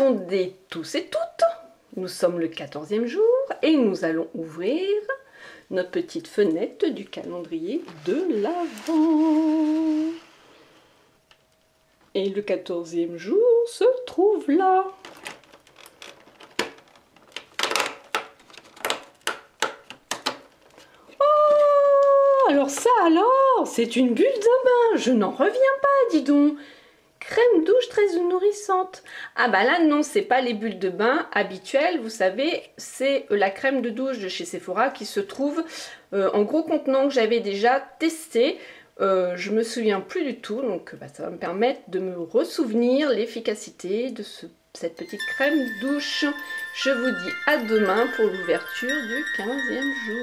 Attendez tous et toutes, nous sommes le 14e jour et nous allons ouvrir notre petite fenêtre du calendrier de l'Avent. Et le 14e jour se trouve là. Oh Alors ça alors, c'est une bulle de bain, je n'en reviens pas, dis donc crème douche très nourrissante. Ah bah là non, c'est pas les bulles de bain habituelles, vous savez, c'est la crème de douche de chez Sephora qui se trouve euh, en gros contenant que j'avais déjà testé. Euh, je me souviens plus du tout, donc bah, ça va me permettre de me ressouvenir l'efficacité de cette petite crème douche. Je vous dis à demain pour l'ouverture du 15e jour.